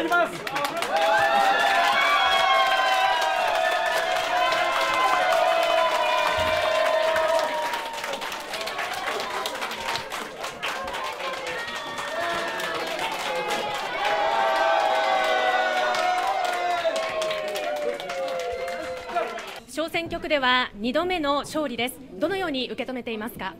入ります小選挙区では2度目の勝利です。どのように受け止めていますか？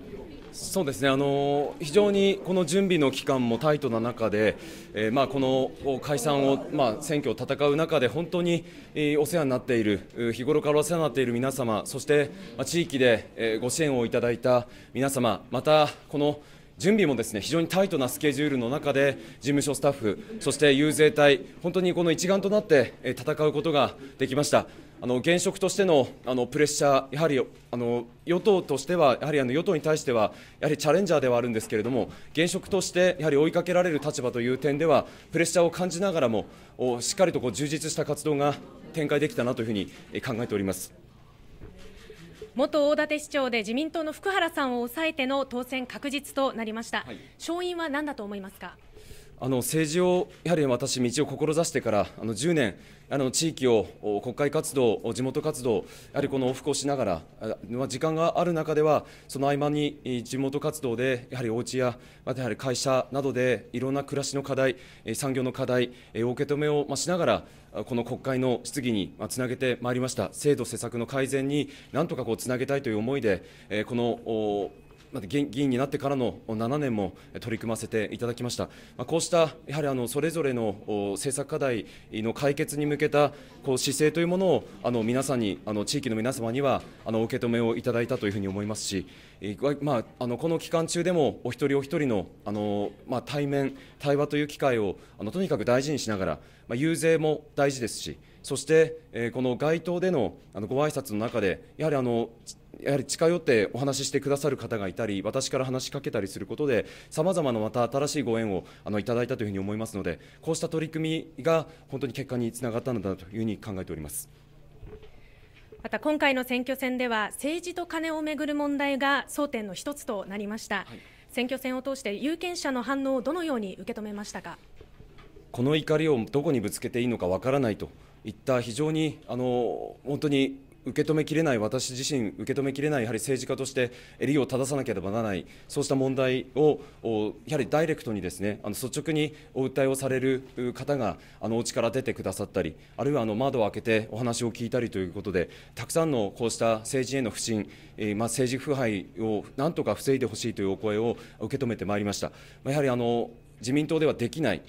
そうですね。あの非常にこの準備の期間もタイトな中で、えーまあ、この解散を、まあ、選挙を戦う中で本当に、えーお世話になっている日頃からお世話になっている皆様そして、まあ、地域で、えーご支援をいただいた皆様またこの準備もですね非常にタイトなスケジュールの中で事務所スタッフそして遊説隊本当にこの一丸となって戦うことができましたあの現職としてのあのプレッシャーやはりあの与党としてはやはりあの与党に対してはやはりチャレンジャーではあるんですけれども現職としてやはり追いかけられる立場という点ではプレッシャーを感じながらもしっかりとこう充実した活動が展開できたなというふうに考えております。元大館市長で自民党の福原さんを抑えての当選確実となりました。はい勝因は何だと思いますか？あの政治をやはり私、道を志してからあの10年、あの地域を国会活動、地元活動、やはりこの往復をしながら、時間がある中では、その合間に地元活動で、やはりお家や、またやはり会社などで、いろんな暮らしの課題、産業の課題、お受け止めをしながら、この国会の質疑につなげてまいりました、制度施策の改善になんとかこうつなげたいという思いで、このま議員になってからの7年も取り組ませていただきました、まあ、こうしたやはりあのそれぞれの政策課題の解決に向けたこう姿勢というものをあの皆さんに、あの地域の皆様にはあの受け止めをいただいたというふうに思いますし、まあ、あのこの期間中でもお一人お一人のあの、まあ、対面、対話という機会をあのとにかく大事にしながら、まあ、遊説も大事ですし、そして、えこの街頭でのあのご挨拶の中で、やはりあのやはり近寄ってお話ししてくださる方がいたり、私から話しかけたりすることで、さまざまなまた新しいご縁をあのいただいたというふうに思いますので、こうした取り組みが本当に結果につながったのだというふうに考えております。また今回の選挙戦では政治と金をめぐる問題が争点の一つとなりました。選挙戦を通して有権者の反応をどのように受け止めましたか？この怒りをどこにぶつけていいのかわからないといった非常にあの本当に受け止めきれない私自身受け止めきれないやはり政治家として襟を正さなければならないそうした問題をやはりダイレクトにですねあの率直にお訴えをされる方があのお家から出てくださったりあるいはあの窓を開けてお話を聞いたりということでたくさんのこうした政治への不信、えーまあ、政治腐敗をなんとか防いでほしいというお声を受け止めてまいりました。まあやはりあの自民党ではできない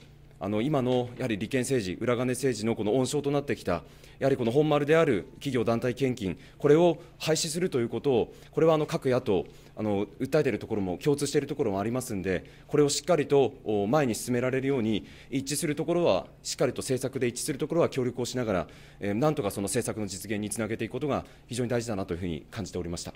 あの今のやはり利権政治、裏金政治のこの温床となってきた、やはりこの本丸である企業団体献金、これを廃止するということを、これはあの各野党、あの訴えているところも共通しているところもありますんで、これをしっかりと前に進められるように、一致するところは、しっかりと政策で一致するところは協力をしながら、えーなんとかその政策の実現につなげていくことが非常に大事だなというふうに感じておりました。